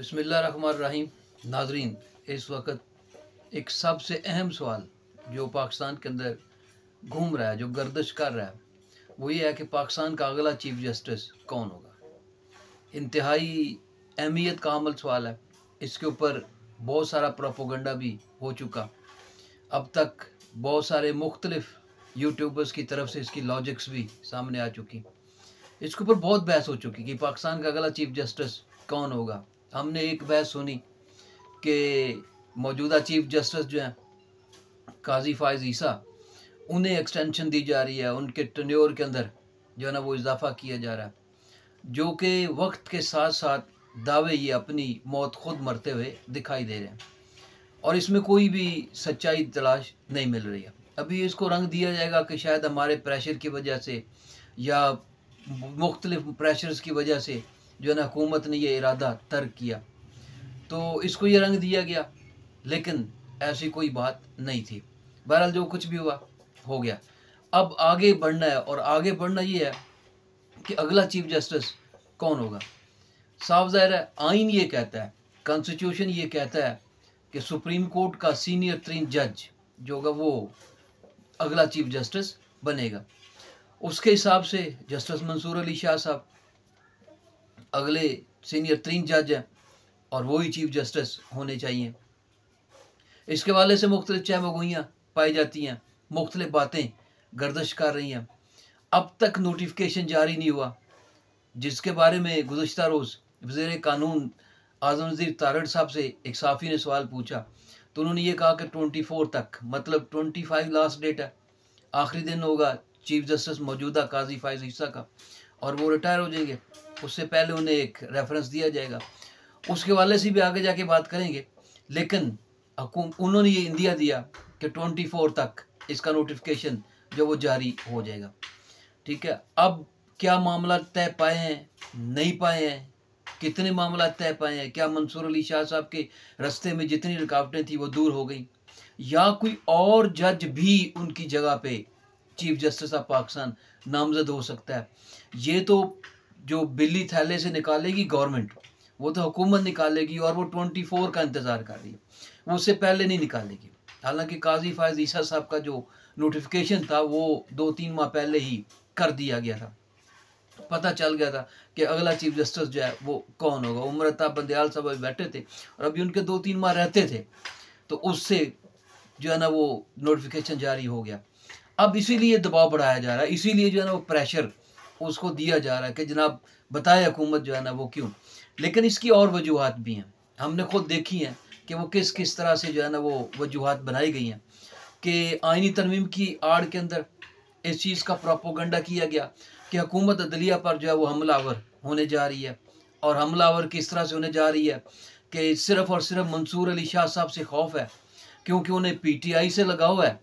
बसमीम नाजरीन, इस वक्त एक सबसे अहम सवाल जो पाकिस्तान के अंदर घूम रहा है, जो गर्दश कर रहा है, वो ये है कि पाकिस्तान का अगला चीफ जस्टिस कौन होगा? इंतहाई अहमियत का अमल सवाल है। इसके ऊपर बहुत सारा प्रोपोगंडा भी हो चुका। अब तक बहुत सारे मुख्तलिफ़ यूट्यूबर्स की तरफ़ से इसकी लॉजिक्स भी सामने आ चुकी। इसके ऊपर बहुत बहस हो चुकी कि पाकिस्तान का अगला चीफ जस्टिस कौन होगा? हमने एक बहस सुनी कि मौजूदा चीफ जस्टिस जो हैं, काजी फायज ईसा, उन्हें एक्सटेंशन दी जा रही है, उनके टन्योर के अंदर जो है ना वो इजाफा किया जा रहा है, जो कि वक्त के साथ साथ दावे ये अपनी मौत खुद मरते हुए दिखाई दे रहे हैं। और इसमें कोई भी सच्चाई तलाश नहीं मिल रही है। अभी इसको रंग दिया जाएगा कि शायद हमारे प्रेशर की वजह से या मुख्तलिफ़ प्रेशर्स की वजह से जो है ना हुकूमत ने ये इरादा तर्क किया। तो इसको ये रंग दिया गया, लेकिन ऐसी कोई बात नहीं थी। बहरहाल जो कुछ भी हुआ, हो गया। अब आगे बढ़ना है, और आगे बढ़ना ये है कि अगला चीफ जस्टिस कौन होगा? साफ़ ज़ाहिर है, आइन ये कहता है कॉन्स्टिट्यूशन ये कहता है कि सुप्रीम कोर्ट का सीनियर तरीन जज जो होगा वो अगला चीफ जस्टिस बनेगा। उसके हिसाब से जस्टिस मंसूर अली शाह साहब अगले सीनियर तीन जज हैं और वही चीफ जस्टिस होने चाहिए। इसके वाले से मुख्तलिफ़ चहमगोइयाँ पाई जाती हैं, मुख्तलिफ़ बातें गर्दश कर रही हैं। अब तक नोटिफिकेशन जारी नहीं हुआ, जिसके बारे में गुजशत रोज़ वज़ीर कानून आज़म नज़ीर तारड़ साहब से एक साफ़ी ने सवाल पूछा तो उन्होंने ये कहा कि ट्वेंटी फोर तक मतलब ट्वेंटी फाइव लास्ट डेट है। आखिरी दिन होगा, चीफ जस्टिस मौजूदा काजी फाइज हिस्सा का, और वो रिटायर हो जाएँगे। उससे पहले उन्हें एक रेफरेंस दिया जाएगा। उसके वाले से भी आगे जाके बात करेंगे। लेकिन उन्होंने ये इंदिया दिया कि ट्वेंटी फोर तक इसका नोटिफिकेशन जो वो जारी हो जाएगा। ठीक है? अब क्या मामला तय पाए हैं? नहीं पाए हैं। कितने मामला तय पाए हैं? क्या मंसूर अली शाह साहब के रस्ते में जितनी रुकावटें थी, वो दूर हो गई? या कोई और जज भी उनकी जगह पे चीफ जस्टिस ऑफ़ पाकिस्तान नामजद हो सकता है? ये तो जो बिल्ली थैले से निकालेगी गवर्नमेंट, वो तो हुकूमत निकालेगी और वो ट्वेंटी फोर का इंतज़ार कर रही है। वो उससे पहले नहीं निकालेगी। हालाँकि काजी फायज ईसा साहब का जो नोटिफिकेशन था, वो दो तीन माह पहले ही कर दिया गया था। पता चल गया था कि अगला चीफ जस्टिस जो है, वो कौन होगा? उम्र ताब बंदयाल साहब अभी बैठे थे और अभी उनके दो तीन माह रहते थे तो उससे जो है ना वो नोटिफिकेशन जारी हो गया। अब इसीलिए दबाव बढ़ाया जा रहा है। इसीलिए जो है ना वो प्रेशर उसको दिया जा रहा है कि जनाब बताए हुकूमत जो है ना वो क्यों? लेकिन इसकी और वजूहत भी हैं। हमने खुद देखी हैं कि वो किस किस तरह से जो है ना वो वजूहत बनाई गई हैं कि आइनी तरमीम की आड़ के अंदर इस चीज़ का प्रोपोगंडा किया गया कि हुकूमत अदलिया पर जो है वो हमलावर होने जा रही है। और हमलावर किस तरह से होने जा रही है कि सिर्फ़ और सिर्फ़ मंसूर अली शाह साहब से खौफ है, क्योंकि उन्हें पीटीआई से लगा हुआ है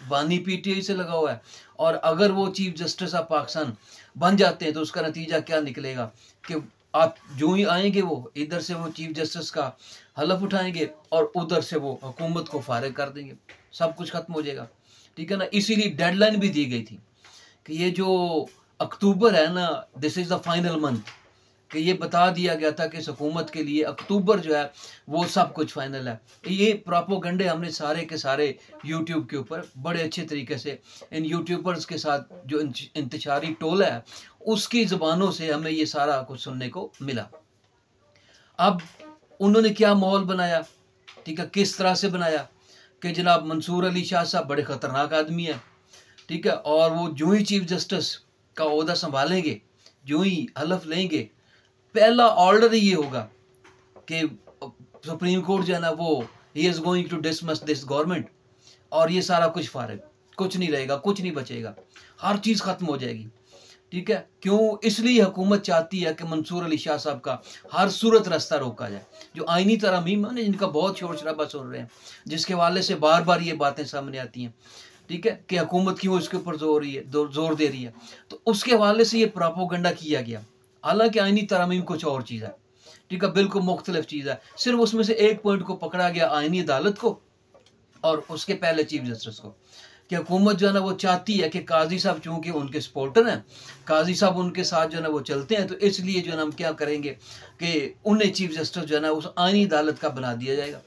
बानी पीटीआई से लगा हुआ है। और अगर वो चीफ जस्टिस ऑफ़ पाकिस्तान बन जाते हैं तो उसका नतीजा क्या निकलेगा? कि आप जो ही आएँगे वो, इधर से वो चीफ जस्टिस का हलफ उठाएँगे और उधर से वो हुकूमत को फारग कर देंगे। सब कुछ खत्म हो जाएगा। ठीक है ना? इसीलिए डेडलाइन भी दी गई थी कि ये जो अक्टूबर है ना this is the final month कि ये बता दिया गया था कि इस हुकूमत के लिए अक्टूबर जो है, वो सब कुछ फाइनल है। ये प्रोपोगंडे हमने सारे के सारे यूट्यूब के ऊपर बड़े अच्छे तरीके से, इन यूट्यूबर्स के साथ जो इंतशारी टोल है, उसकी ज़बानों से हमें ये सारा कुछ सुनने को मिला। अब उन्होंने क्या माहौल बनाया? ठीक है, किस तरह से बनाया? कि जनाब मंसूर अली शाह साहब बड़े ख़तरनाक आदमी है, ठीक है, और वो जो ही चीफ जस्टिस का अहदा संभालेंगे जो ही हलफ लेंगे पहला ऑर्डर ये होगा कि सुप्रीम कोर्ट जो है ना, वो he is going to dismiss this government और ये सारा कुछ फारग। कुछ नहीं रहेगा, कुछ नहीं बचेगा। हर चीज़ ख़त्म हो जाएगी। ठीक है? क्यों? इसलिए हुकूमत चाहती है कि मंसूर अली शाह साहब का हर सूरत रास्ता रोका जाए। जो आइनी तरमीम है ना, जिनका बहुत शोर शराबा सुन रहे हैं, जिसके वाले से बार बार ये बातें सामने आती हैं। ठीक है? कि हुकूमत क्यों इसके ऊपर ज़ोर रही है ज़ोर दे रही है। तो उसके हवाले से ये प्रापोगंडा किया गया। हालाँकि आइनी तरमीम कुछ और चीज़ है। ठीक है, बिल्कुल मुख्तलिफ़ चीज़ है। सिर्फ़ उसमें से एक पॉइंट को पकड़ा गया आइनी अदालत को और उसके पहले चीफ जस्टिस को। कि हुकूमत जो है ना, वो चाहती है कि काजी साहब चूँकि उनके सपोर्टर हैं, काजी साहब उनके साथ जो है ना, वो चलते हैं तो इसलिए जो है ना, हम क्या करेंगे कि उन्हें चीफ जस्टिस जो है ना, उस आइनी अदालत का बना दिया जाएगा,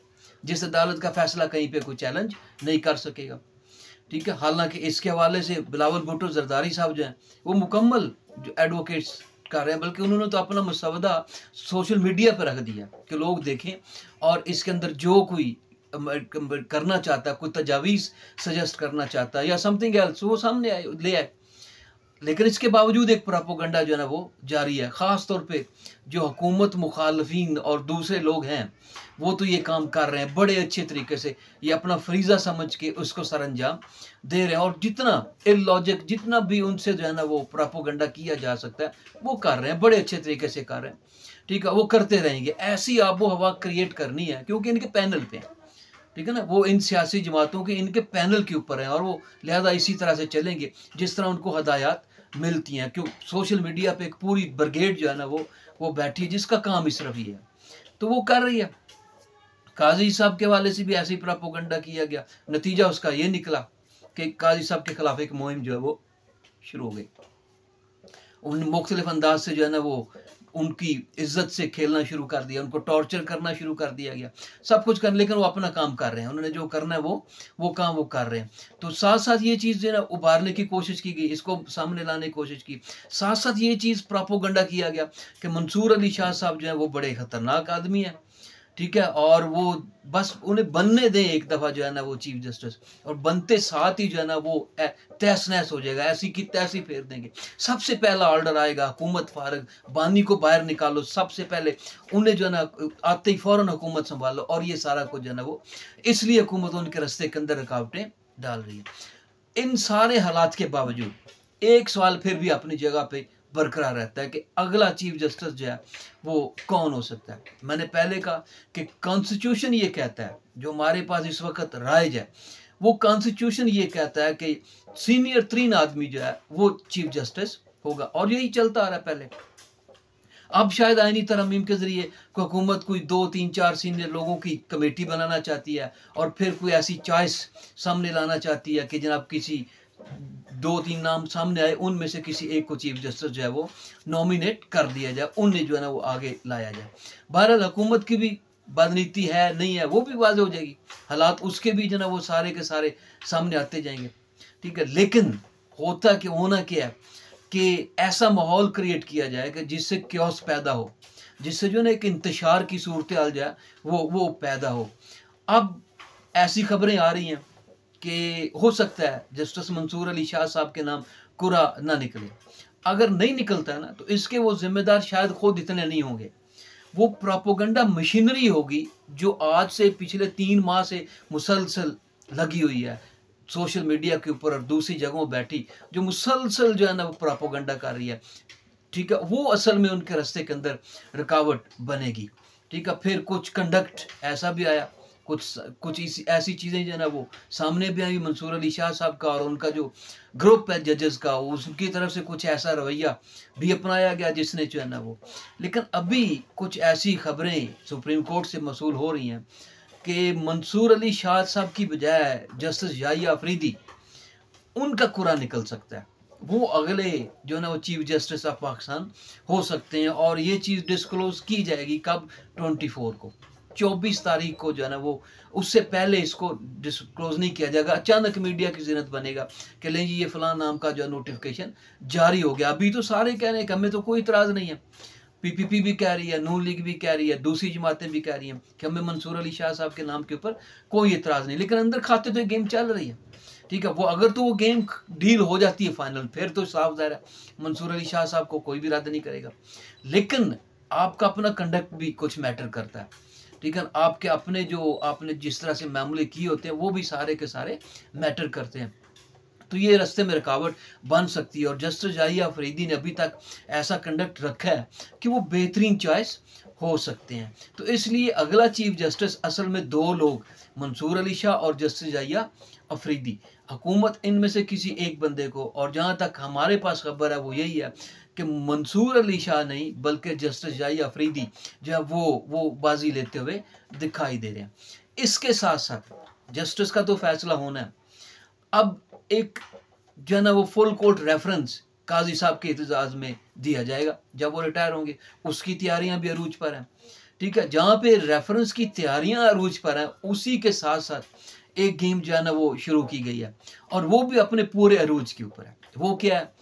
जिस अदालत का फैसला कहीं पे कोई चैलेंज नहीं कर सकेगा। ठीक है, हालाँकि इसके हवाले से बिलावल भुट्टो जरदारी साहब जो हैं, वो मुकम्मल जो एडवोकेट्स कर रहे हैं, बल्कि उन्होंने तो अपना मुसवदा सोशल मीडिया पर रख दिया कि लोग देखें और इसके अंदर जो कोई करना चाहता है, कोई तजावीज़ सजेस्ट करना चाहता है या समथिंग एल्स वो सामने आए, ले आए। लेकिन इसके बावजूद एक प्रापोगंडा जो है ना वो जारी है। ख़ास तौर पे जो हुकूमत मुखालफी और दूसरे लोग हैं, वो तो ये काम कर रहे हैं बड़े अच्छे तरीके से। ये अपना फरीज़ा समझ के उसको सर अंजाम दे रहे हैं और जितना इलॉजिक जितना भी उनसे जो है ना वो प्रापोगंडा किया जा सकता है, वो कर रहे हैं, बड़े अच्छे तरीके से कर रहे हैं। ठीक है, वो करते रहेंगे। ऐसी आबो हवा क्रिएट करनी है, क्योंकि इनके पैनल पे हैं। ठीक है ना, वो इन सियासी जमातों के, इनके पैनल के ऊपर हैं और वो लिहाजा इसी तरह से चलेंगे, जिस तरह उनको हदायत मिलती हैं, क्यों? सोशल मीडिया पे एक पूरी ब्रिगेड जो है ना, वो वो बैठी है, जिसका काम इस सिर्फ़ ही। है तो वो कर रही है। काजी साहब के वाले से भी ऐसे ही प्रापोगंडा किया गया। नतीजा उसका ये निकला कि काजी साहब के खिलाफ एक मुहिम जो है, वो शुरू हो गई। उन मुख्तलिफ़ अंदाज से जो है ना, वो उनकी इज़्ज़त से खेलना शुरू कर दिया, उनको टॉर्चर करना शुरू कर दिया गया। सब कुछ कर, लेकिन वो अपना काम कर रहे हैं। उन्होंने जो करना है वो वो काम वो कर रहे हैं। तो साथ साथ ये चीज़ जो है ना, उबारने की कोशिश की गई, इसको सामने लाने की कोशिश की। साथ साथ ये चीज़ प्रापोगंडा किया गया कि मंसूर अली शाह साहब जो है, वो बड़े ख़तरनाक आदमी है। ठीक है? और वो बस उन्हें बनने दें एक दफ़ा जो है ना वो चीफ जस्टिस। और बनते साथ ही जो है ना वो तहस नहस हो जाएगा, ऐसी की तैसी फेर देंगे। सबसे पहला ऑर्डर आएगा हुकूमत फारग। बानी को बाहर निकालो सबसे पहले। उन्हें जो है ना, आते ही फ़ौरन हुकूमत संभालो और ये सारा कुछ जो है ना वो। इसलिए हुकूमत उनके रस्ते के अंदर रुकावटें डाल रही है। इन सारे हालात के बावजूद, एक सवाल फिर भी अपनी जगह पे बरकरार रहता है कि अगला चीफ जस्टिस जो है वो कौन हो सकता है? मैंने पहले कहा कि कॉन्स्टिट्यूशन ये कहता है, जो हमारे पास इस वक्त राइज है, वो कॉन्स्टिट्यूशन ये कहता है कि सीनियर तीन आदमी जो है वो चीफ जस्टिस होगा और यही चलता आ रहा है पहले। अब शायद आईनी तरमीम के ज़रिए कोई हुकूमत कोई दो, तीन, चार सीनियर लोगों की कमेटी बनाना चाहती है और फिर कोई ऐसी चॉइस सामने लाना चाहती है कि जनाब किसी दो तीन नाम सामने आए, उनमें से किसी एक को चीफ जस्टिस जो है वो नॉमिनेट कर दिया जाए उन्हें जो है ना वो आगे लाया जाए। बहरहाल हुकूमत की भी बदनीति है, नहीं है, वो भी वाज हो जाएगी। हालात उसके भी जो है ना वो सारे के सारे सामने आते जाएँगे। ठीक है, लेकिन होता कि होना क्या है कि ऐसा माहौल क्रिएट किया जाए कि जिससे क्योस पैदा हो, जिससे जो ना एक इंतशार की सूरत हाल जाए वो वो पैदा हो। अब ऐसी खबरें आ रही हैं कि हो सकता है जस्टिस मंसूर अली शाह साहब के नाम कुरा ना निकले। अगर नहीं निकलता है ना तो इसके वो जिम्मेदार शायद खुद इतने नहीं होंगे। वो प्रोपोगंडा मशीनरी होगी जो आज से पिछले तीन माह से मुसलसल लगी हुई है। सोशल मीडिया के ऊपर और दूसरी जगहों बैठी जो मुसलसल जो है ना वो प्रोपोगंडा कर रही है। ठीक है? वो असल में उनके रास्ते के अंदर रुकावट बनेगी। ठीक है? फिर कुछ कंडक्ट ऐसा भी आया। कुछ कुछ इसी, ऐसी चीज़ें जो है ना वो सामने भी आई मंसूर अली शाह साहब का और उनका जो ग्रुप है जजेस का, उसकी तरफ़ से कुछ ऐसा रवैया भी अपनाया गया जिसने जो है ना वो। लेकिन अभी कुछ ऐसी खबरें सुप्रीम कोर्ट से मसूल हो रही हैं कि मंसूर अली शाह साहब की बजाय जस्टिस याहिया अफरीदी, उनका कुरा निकल सकता है। वो अगले जो है ना वो चीफ जस्टिस ऑफ़ पाकिस्तान हो सकते हैं और ये चीज़ डिस्क्लोज की जाएगी कब? ट्वेंटी फोर को। चौबीस तारीख को जो है ना वो, उससे पहले इसको डिस्क्लोज नहीं किया जाएगा। अचानक मीडिया की जिनत बनेगा कि लें जी, ये फलां नाम का जो नोटिफिकेशन जारी हो गया। अभी तो सारे कह रहे हैं कि हमें तो कोई इतराज़ नहीं है। पीपीपी भी कह रही है नून लीग भी कह रही है, दूसरी जमातें भी कह रही हैं कि हमें मंसूर अली शाह साहब के नाम के ऊपर कोई इतराज़ नहीं। लेकिन अंदर खाते तो ये गेम चल रही है। ठीक है, वो अगर तो वो गेम डील हो जाती है फाइनल फिर तो साफ़ ज़ाहिर है, मंसूर अली शाह साहब को कोई भी रद्द नहीं करेगा। लेकिन आपका अपना कंडक्ट भी कुछ मैटर करता है। ठीक है आपके अपने जो आपने जिस तरह से मामले किए होते हैं, वो भी सारे के सारे मैटर करते हैं। तो ये रास्ते में रुकावट बन सकती है और जस्टिस जाहिया अफरीदी ने अभी तक ऐसा कंडक्ट रखा है कि वो बेहतरीन चॉइस हो सकते हैं। तो इसलिए अगला चीफ जस्टिस असल में दो लोग, मंसूर अली शाह और जस्टिस जाहिया अफरीदी। हुकूमत इनमें से किसी एक बंदे को, और जहाँ तक हमारे पास खबर है, वो यही है कि मंसूर अली शाह नहीं, बल्कि जस्टिस जाई अफरीदी जो है वो वो बाजी लेते हुए दिखाई दे रहे हैं। इसके साथ साथ, जस्टिस का तो फैसला होना है। अब एक जो है ना, वो फुल कोर्ट रेफरेंस काजी साहब के एतजाज में दिया जाएगा, जब वो रिटायर होंगे। उसकी तैयारियाँ भी अरूज पर हैं। ठीक है, जहाँ पे रेफरेंस की तैयारियाँ अरूज पर हैं, उसी के साथ साथ एक गेम जो है ना, वो शुरू की गई है। और वो भी अपने पूरे अरूज के ऊपर है। वो क्या है?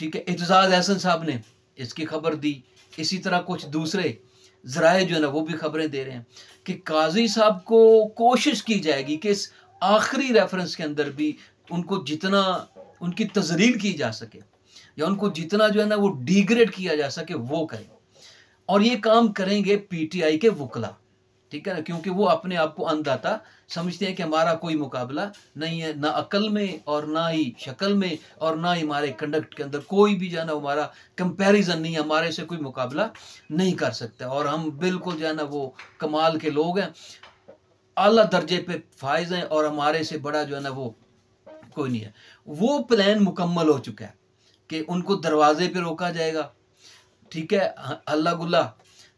ठीक है? एतजाज एहसन साहब ने इसकी खबर दी। इसी तरह कुछ दूसरे जराए जो है ना, वो भी खबरें दे रहे हैं कि काजी साहब को कोशिश की जाएगी कि इस आखिरी रेफरेंस के अंदर भी उनको जितना, उनकी तजरील की जा सके या उनको जितना जो है ना, वो डिग्रेड किया जा सके, वो करें। और ये काम करेंगे पीटीआई के वकला। ठीक है ना? क्योंकि वो अपने आप को अंधाता समझते हैं कि हमारा कोई मुकाबला नहीं है, ना अकल में और ना ही शक्ल में और ना ही हमारे कंडक्ट के अंदर कोई भी जो है ना हमारा कंपैरिजन नहीं है, हमारे से कोई मुकाबला नहीं कर सकता। और हम बिल्कुल जो है ना वो कमाल के लोग हैं। अला दर्जे पे फायज हैं और हमारे से बड़ा जो है ना वो कोई नहीं है। वो प्लान मुकम्मल हो चुका है कि उनको दरवाजे पे रोका जाएगा। ठीक है? अल्लाह गुल्ला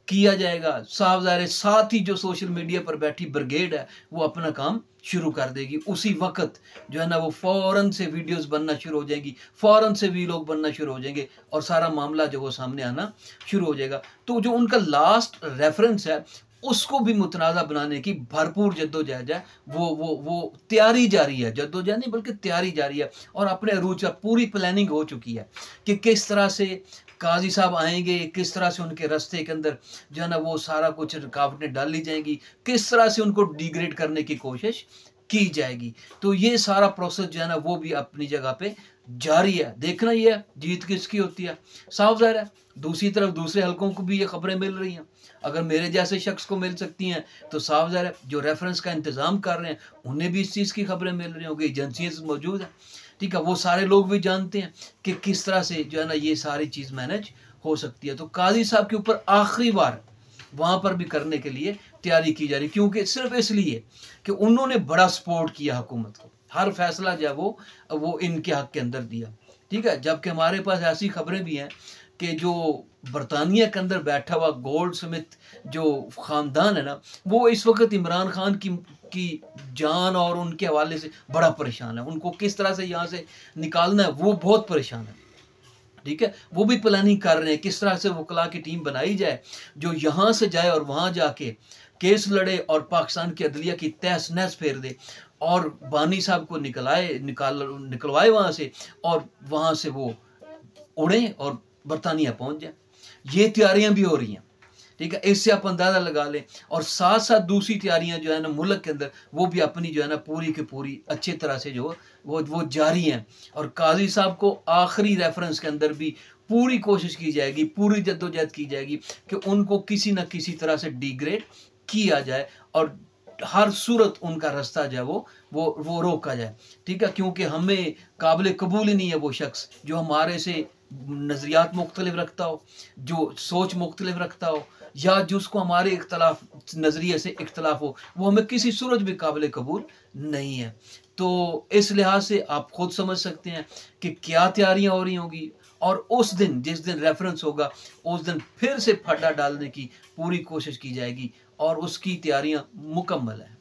किया जाएगा। साफ़ ज़ाहिर साथ ही जो सोशल मीडिया पर बैठी ब्रिगेड है, वो अपना काम शुरू कर देगी। उसी वक्त जो है ना, वो फ़ौरन से वीडियोस बनना शुरू हो जाएँगी, फ़ौरन से वी लोग बनना शुरू हो जाएँगे और सारा मामला जो वो सामने आना शुरू हो जाएगा। तो जो उनका लास्ट रेफरेंस है, उसको भी मुतनाज़ा बनाने की भरपूर जद्दोजहद है। वो वो वो तैयारी जारी है। जद्दोजहद नहीं, बल्कि तैयारी जारी है। और अपने रूच पूरी प्लानिंग हो चुकी है कि किस तरह से काजी साहब आएँगे, किस तरह से उनके रास्ते के अंदर जो है ना वो सारा कुछ रुकावटें डाल ली जाएँगी, किस तरह से उनको डिग्रेड करने की कोशिश की जाएगी। तो ये सारा प्रोसेस जो है ना वो भी अपनी जगह पे जारी है। देखना ही है, जीत किसकी होती है? साफ़ ज़ाहिर है, दूसरी तरफ़ दूसरे हलकों को भी ये खबरें मिल रही हैं। अगर मेरे जैसे शख्स को मिल सकती हैं तो साफ़ ज़ाहिर है, जो रेफरेंस का इंतज़ाम कर रहे हैं, उन्हें भी इस चीज़ की खबरें मिल रही होंगी, एजेंसियाँ मौजूद हैं। ठीक है, वो सारे लोग भी जानते हैं कि किस तरह से जो है ना ये सारी चीज़ मैनेज हो सकती है। तो काजी साहब के ऊपर आखिरी बार वहाँ पर भी करने के लिए तैयारी की जा रही क्योंकि सिर्फ़ इसलिए कि उन्होंने बड़ा सपोर्ट किया हुकूमत को। हर फैसला जो है वो वो इनके हक के अंदर दिया। ठीक है, जबकि हमारे पास ऐसी खबरें भी हैं कि जो बरतानिया के अंदर बैठा हुआ गोल्ड स्मिथ जो ख़ानदान है ना, वो इस वक्त इमरान खान की की जान और उनके हवाले से बड़ा परेशान है। उनको किस तरह से यहाँ से निकालना है, वो बहुत परेशान है। ठीक है? वो भी प्लानिंग कर रहे हैं, किस तरह से वकला की टीम बनाई जाए, जो यहाँ से जाए और वहाँ जाके केस लड़े और पाकिस्तान की अदलिया की तहस नहस फेर दे और बानी साहब को निकलाए, निकाल, निकलवाए वहाँ से और वहाँ से वो उड़े और बरतानिया पहुँच जाए। ये तैयारियाँ भी हो रही हैं। ठीक है? इससे आप अंदाज़ा लगा लें। और साथ साथ दूसरी तैयारियाँ जो है ना, मुल्क के अंदर, वो भी अपनी जो है ना, पूरी की पूरी अच्छी तरह से जो, वो वो जारी हैं। और काजी साहब को आखिरी रेफरेंस के अंदर भी पूरी कोशिश की जाएगी, पूरी जद्दोजहद की जाएगी कि उनको किसी न किसी तरह से डिग्रेड किया जाए और हर सूरत उनका रास्ता जो है वो वो वो रोका जाए। ठीक है? क्योंकि हमें काबिल कबूल ही नहीं है वो शख्स जो हमारे से नज़रियात मुख्तलिफ़ रखता हो, जो सोच मुख्तलिफ़ रखता हो, या जिसको हमारे इख्तलाफ, नज़रिए से इख्तलाफ हो, वो हमें किसी सूरज भी काबिल कबूल नहीं है। तो इस लिहाज से आप खुद समझ सकते हैं कि क्या तैयारियाँ हो रही होंगी और उस दिन, जिस दिन रेफरेंस होगा, उस दिन फिर से फटा डालने की पूरी कोशिश की जाएगी और उसकी तैयारियाँ मुकम्मल हैं।